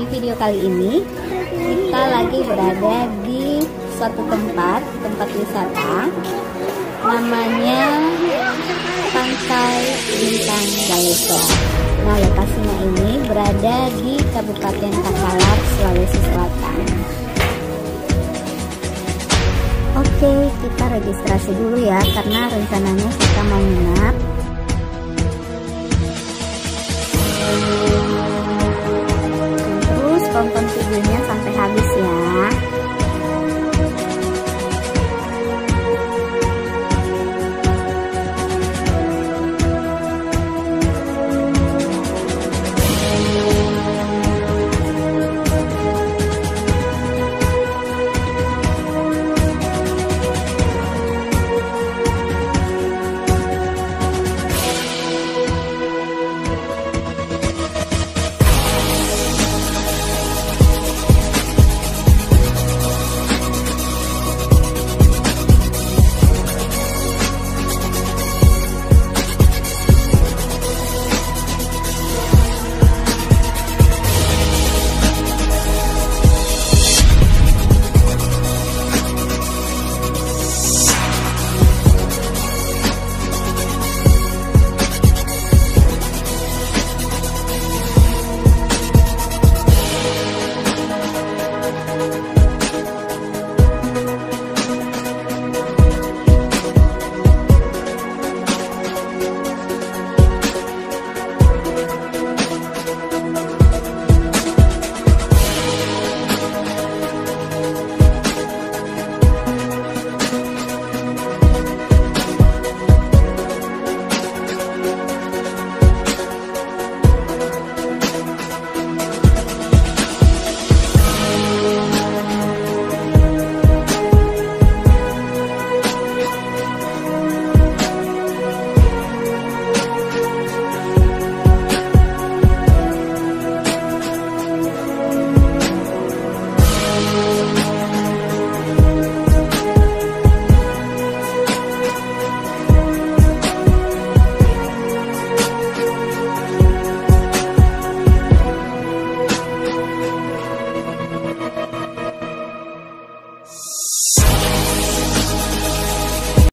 di video kali ini kita lagi berada di suatu tempat, tempat wisata namanya Pantai Bintang Galesa. Nah, lokasinya ini berada di Kabupaten Takalar, Sulawesi Selatan. Oke, kita registrasi dulu ya karena rencananya kita mau nginap